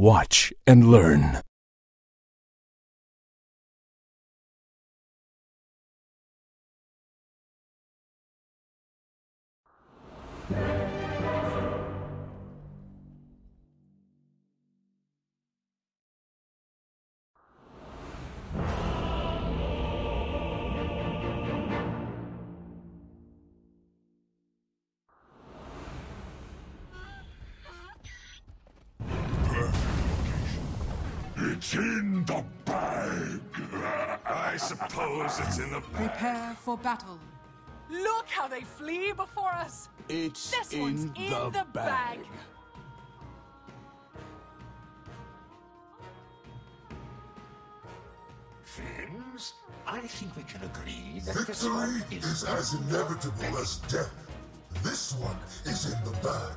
Watch and learn. Suppose it's in the bag. Prepare for battle. Look how they flee before us! It's This in, one's in the, the bag. bag. Friends, I think we can agree that this one Victory is is as inevitable as death. This one is in the bag.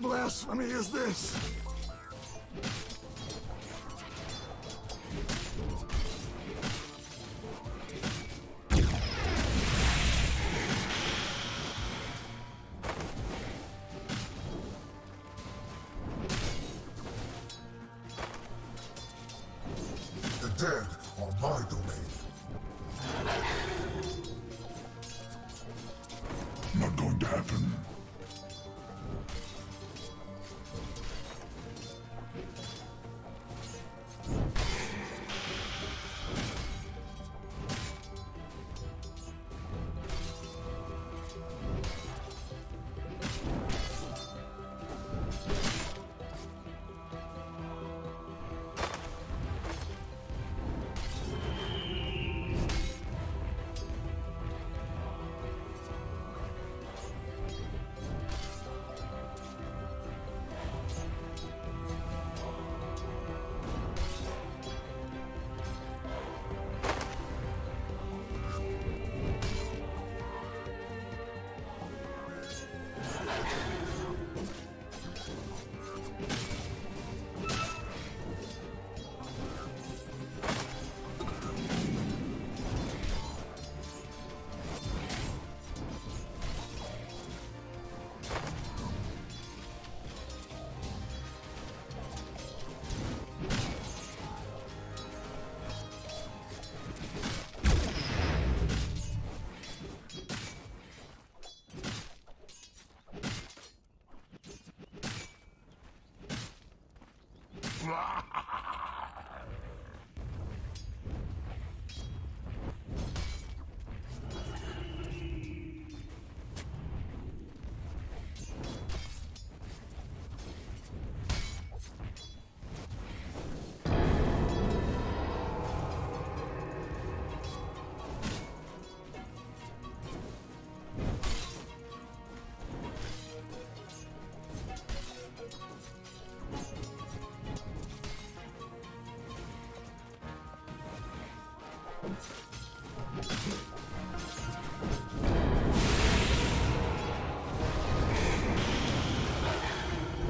Blasphemy is this?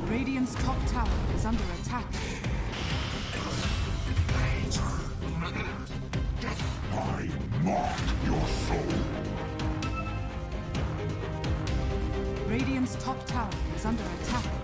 Radiant's top tower is under attack. I mark your soul. Radiant's top tower is under attack.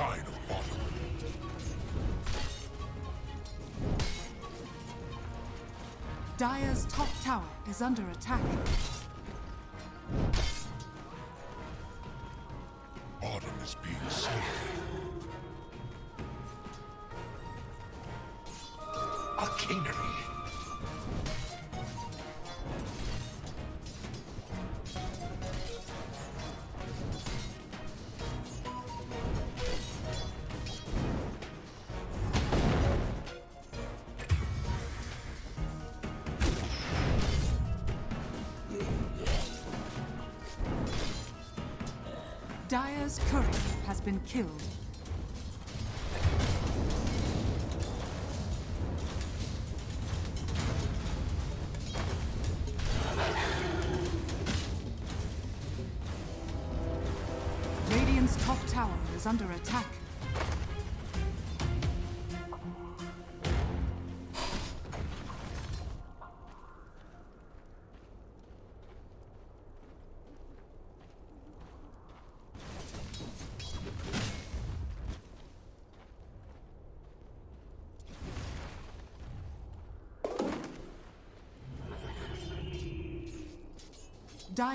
Sign of bottom. Dire's top tower is under attack. Bottom is being saved. Arcanery. Dire's been killed. Radiant's top tower is under attack.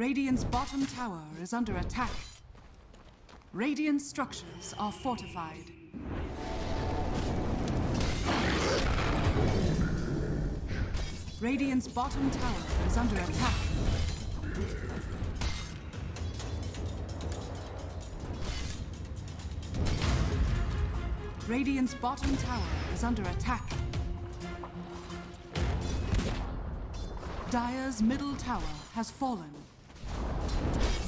Radiant's bottom tower is under attack. Radiant structures are fortified. Radiant's bottom tower is under attack. Radiant's bottom tower is under attack. Dire's middle tower has fallen.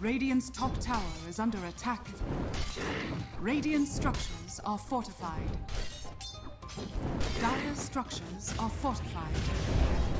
Radiant's top tower is under attack. Radiant structures are fortified. Dire structures are fortified.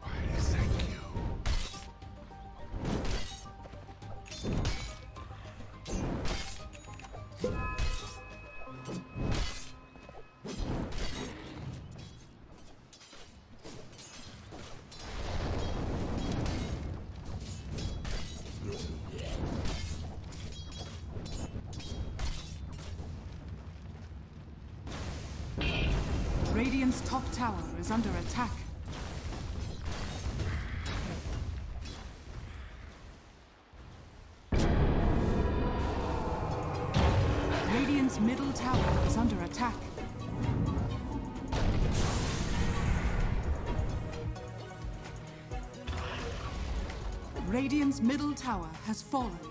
Radiant's top tower is under attack. Radiant's middle tower is under attack. Radiant's middle tower has fallen.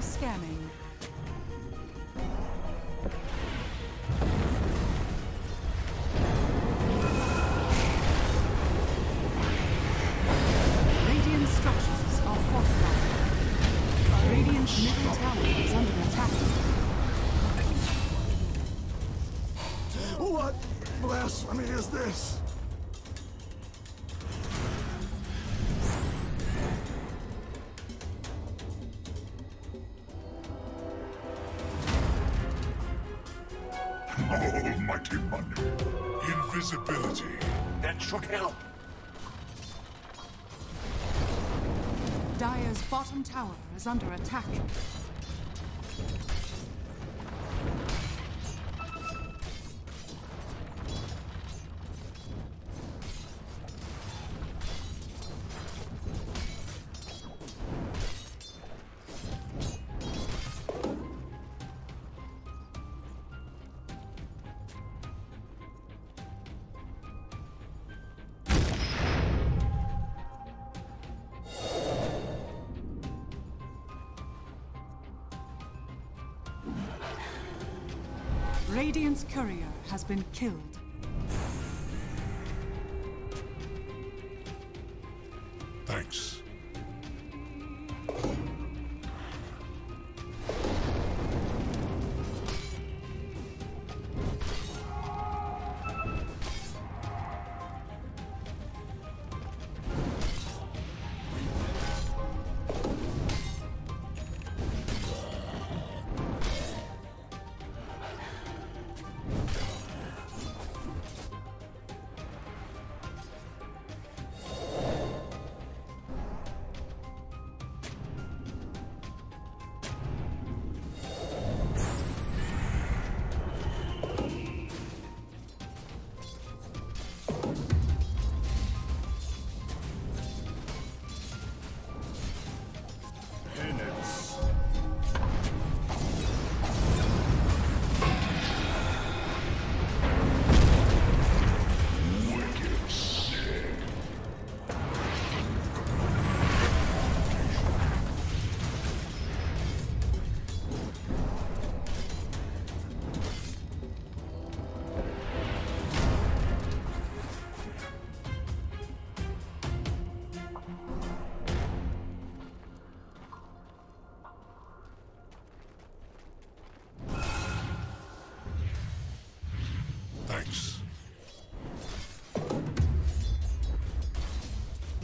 Scanning. Almighty money. Invisibility. That should help. Dire's bottom tower is under attack. Killed.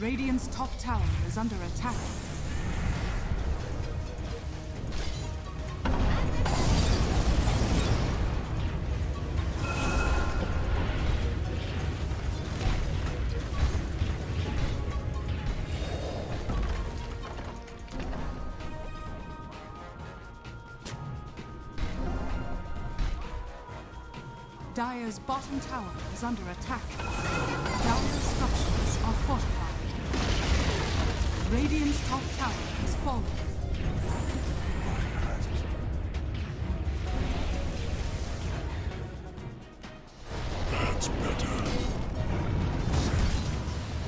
Radiant's top tower is under attack. Dire's bottom tower is under attack. Dire's structures are fortified. Radiant's top tower has fallen. That's better.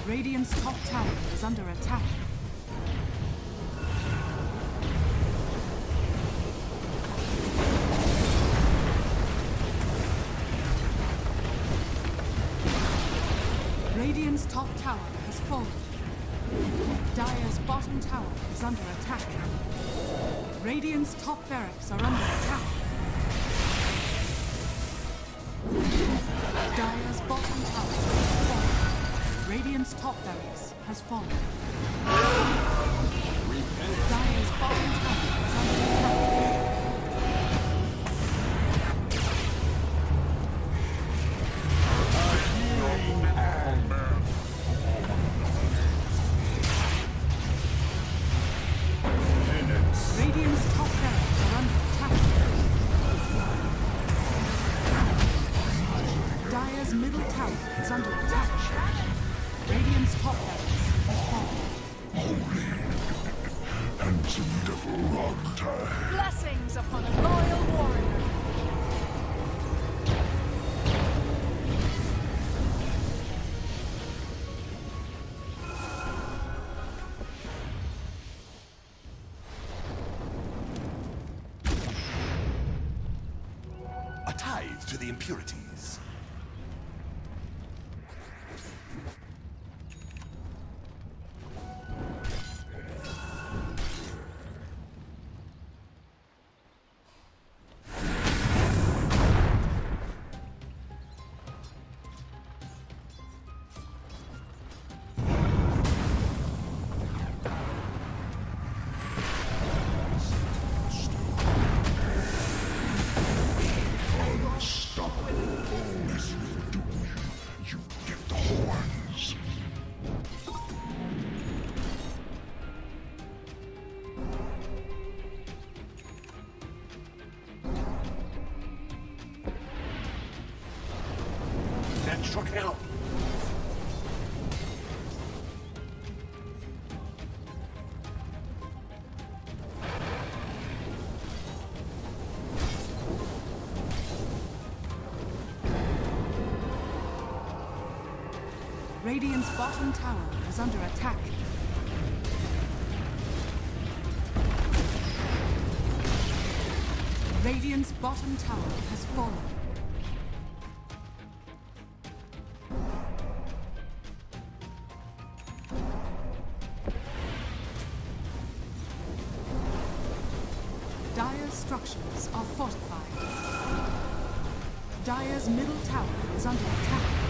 Radiant's top tower is under attack. Radiant's top tower has fallen. Dire's bottom tower is under attack. Radiant's top barracks are under attack. Dire's bottom tower has fallen. Radiant's top barracks has fallen. Dire's bottom tower is under attack. Tithe Radiant's bottom tower is under attack. Radiant's bottom tower has fallen. Dire's structures are fortified. Dire's middle tower is under attack.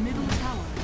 middle tower